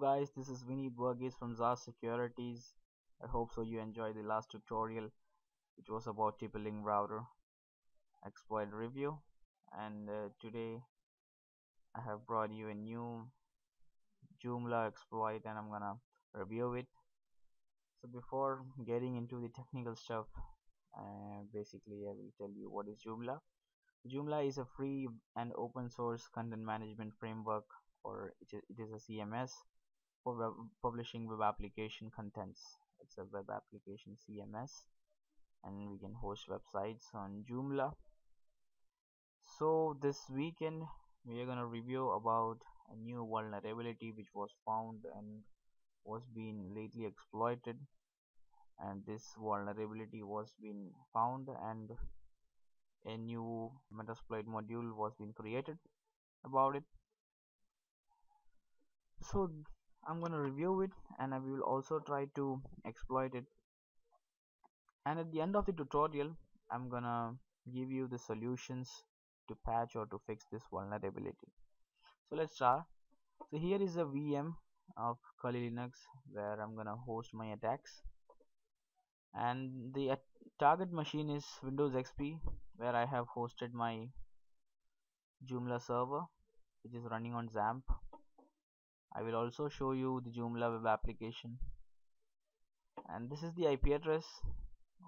Guys, this is Vineet Burgess from ZAS Securities. I hope so you enjoyed the last tutorial which was about TP-Link router exploit review and uh, today I have brought you a new Joomla exploit and I'm gonna review it. So before getting into the technical stuff uh, basically I will tell you what is Joomla. Joomla is a free and open source content management framework or it is a CMS for web publishing web application contents. It's a web application CMS and we can host websites on Joomla. So this weekend we are gonna review about a new vulnerability which was found and was being lately exploited and this vulnerability was being found and a new metasploit module was being created about it so I'm gonna review it and I will also try to exploit it. And at the end of the tutorial I'm gonna give you the solutions to patch or to fix this vulnerability. So let's start. So here is a VM of Kali Linux where I'm gonna host my attacks. And the target machine is Windows XP where I have hosted my Joomla server which is running on XAMPP I will also show you the Joomla web application. And this is the IP address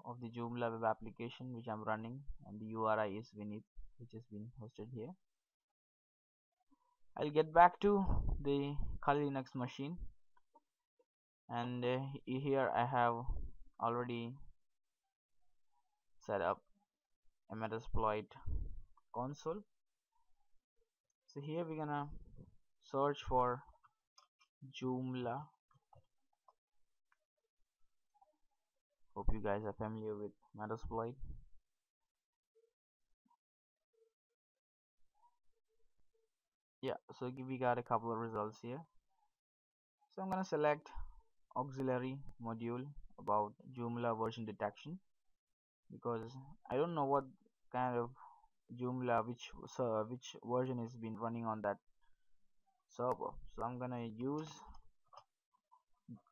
of the Joomla web application which I'm running and the URI is Vineet which has been hosted here. I'll get back to the Kali Linux machine. And uh, here I have already set up a Metasploit console. So here we're gonna search for Joomla. Hope you guys are familiar with Metasploit yeah so we got a couple of results here. So I'm gonna select auxiliary module about Joomla version detection because I don't know what kind of Joomla which uh, which version is been running on that server so I'm gonna use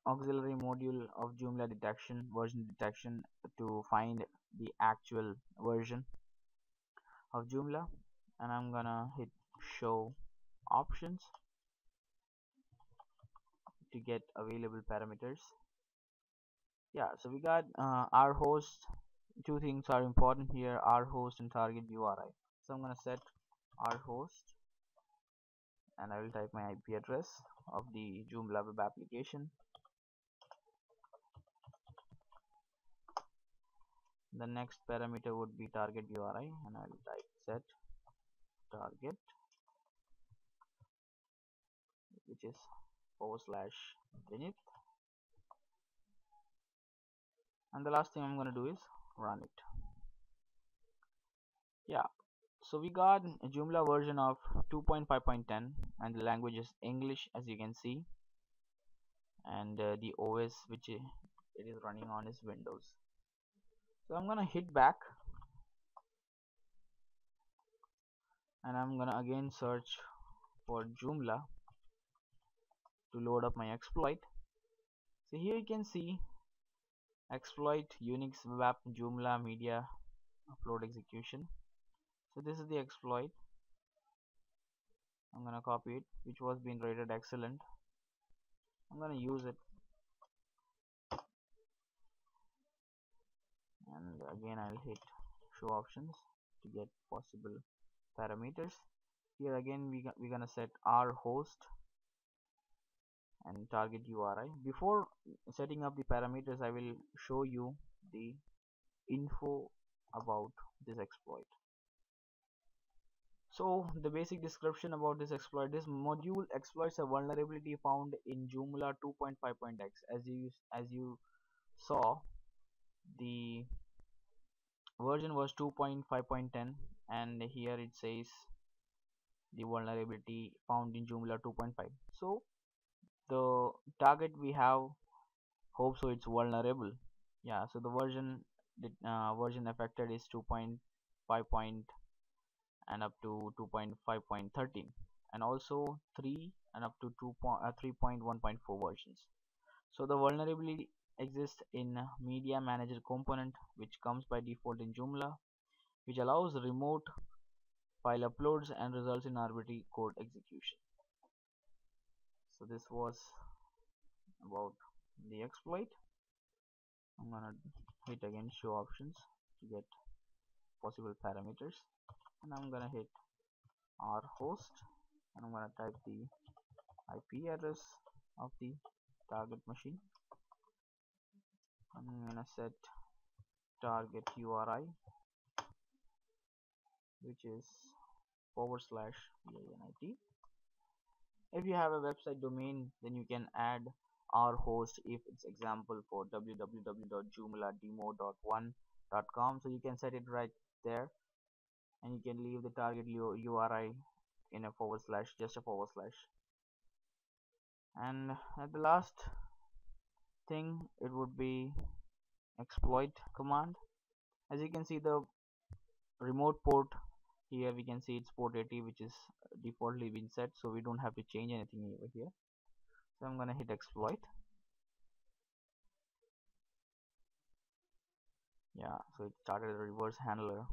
auxiliary module of Joomla detection version detection to find the actual version of Joomla. And I'm gonna hit show options to get available parameters. Yeah so we got uh, our host. Two things are important here. Our host and target URI so I'm gonna set our host and I will type my IP address of the Joomla web application. The next parameter would be target URI and I will type set target which is forward slash Vineet and the last thing I'm gonna do is run it. Yeah so we got a Joomla version of 2.5.10 and the language is English as you can see. And uh, the OS which it is running on is Windows. So I'm gonna hit back. And I'm gonna again search for Joomla to load up my exploit. So here you can see exploit Unix web Joomla media upload execution so this is the exploit. I'm gonna copy it which was being rated excellent. I'm gonna use it. And again I'll hit show options to get possible parameters. Here again we we're gonna set our host and target URI before setting up the parameters I will show you the info about this exploit so the basic description about this exploit this module exploits a vulnerability found in Joomla 2.5.x as you as you saw the version was 2.5.10 and here it says the vulnerability found in Joomla 2.5 so the target we have hope so it's vulnerable. Yeah so the version the uh, version affected is 2.5 point and up to 2.5.13 and also 3 and up to 2 uh, 3.1.4 versions. So the vulnerability exists in media manager component which comes by default in Joomla which allows remote file uploads and results in arbitrary code execution. So this was about the exploit. I'm gonna hit again show options to get possible parameters and I'm gonna hit our host and I'm gonna type the IP address of the target machine. I'm gonna set target URI which is forward slash VINIT if you have a website domain then you can add our host if it's example for www.joomlademo.1.com so you can set it right there and you can leave the target URI in a forward slash just a forward slash. And at the last thing it would be exploit command. As you can see the remote port here we can see it's port 80 which is defaultly been set so we don't have to change anything over here. So I'm gonna hit exploit. Yeah so it started a reverse handler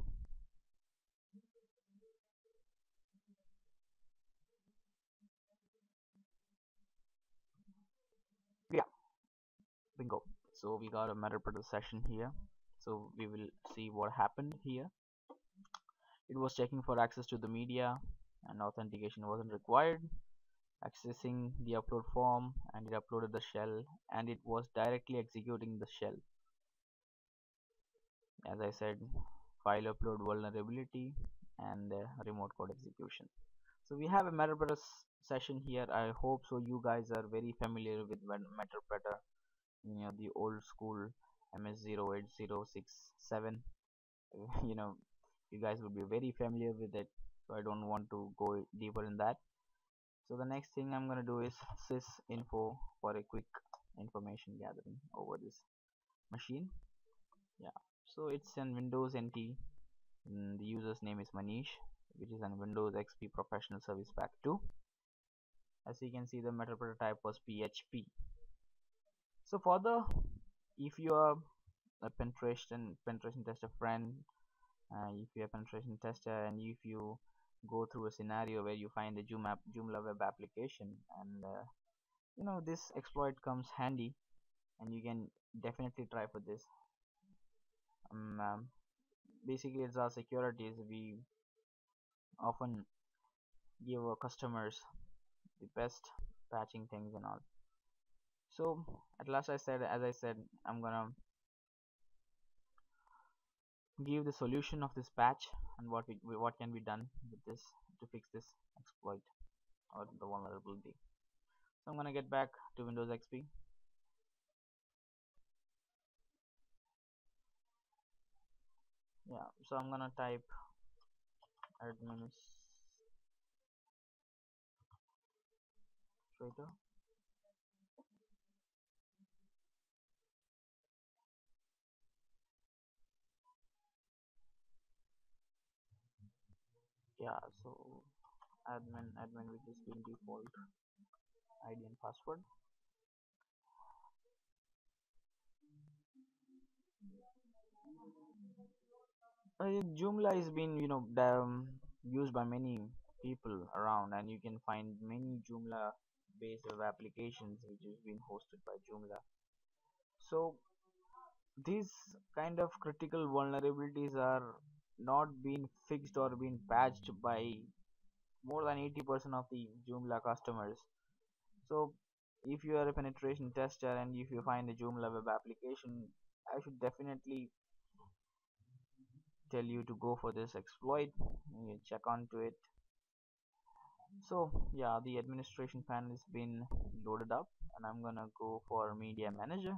yeah bingo. So we got a Metapreter session here. So we will see what happened here. It was checking for access to the media and authentication wasn't required. Accessing the upload form and it uploaded the shell and it was directly executing the shell. As I said file upload vulnerability and uh, remote code execution. So we have a Metapreter session here. I hope so you guys are very familiar with Metapreter you know the old school MS08067 you know you guys would be very familiar with it so I don't want to go deeper in that. So the next thing I'm gonna do is sys info for a quick information gathering over this machine. Yeah so it's in Windows NT the user's name is Manish which is on Windows XP Professional Service Pack 2 as you can see the Metapreter type was PHP so further if you are a penetration penetration tester friend uh, if you are penetration tester and if you go through a scenario where you find a Joomla, Joomla web application and uh, you know this exploit comes handy and you can definitely try for this. Um, um, basically it's our securities we often give our customers the best patching things and all so at last I said as I said I'm gonna give the solution of this patch and what we, what can be done with this to fix this exploit or the vulnerability. So I'm gonna get back to Windows XP yeah so I'm gonna type administrator yeah so admin admin which is being default id and password. Uh, Joomla is being you know um, used by many people around and you can find many Joomla based web applications which is being hosted by Joomla. So these kind of critical vulnerabilities are not been fixed or been patched by more than 80% of the Joomla customers. So if you are a penetration tester and if you find a Joomla web application, I should definitely tell you to go for this exploit. You check onto it. So yeah, the administration panel has been loaded up and I'm gonna go for media manager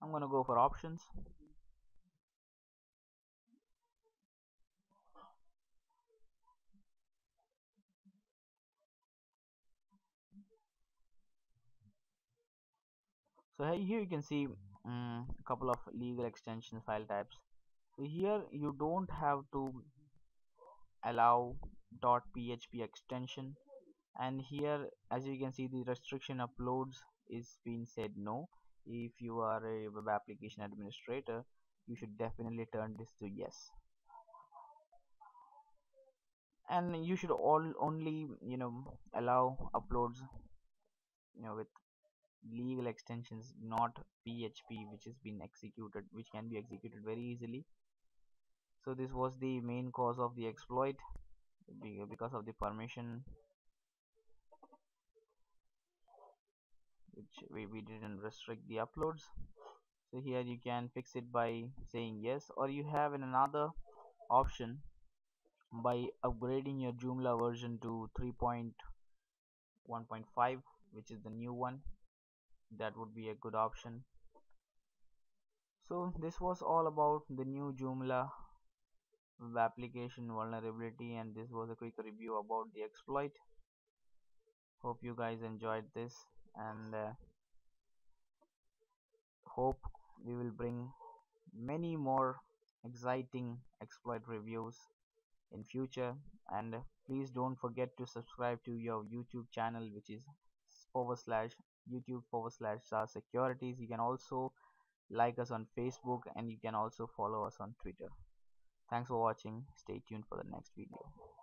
I'm gonna go for options. So here you can see um, a couple of legal extension file types. So here you don't have to allow .php extension. And here as you can see the restriction uploads is being said no if you are a web application administrator you should definitely turn this to yes. And you should all only you know allow uploads you know with legal extensions not php which has been executed which can be executed very easily. So this was the main cause of the exploit because of the permission which we, we didn't restrict the uploads. So here you can fix it by saying yes or you have another option by upgrading your Joomla version to 3.1.5 which is the new one. That would be a good option. So this was all about the new Joomla application vulnerability and this was a quick review about the exploit. Hope you guys enjoyed this and uh, hope we will bring many more exciting exploit reviews in future. And please don't forget to subscribe to your youtube channel which is forward slash youtube forward slash securities. You can also like us on facebook and you can also follow us on twitter. Thanks for watching. Stay tuned for the next video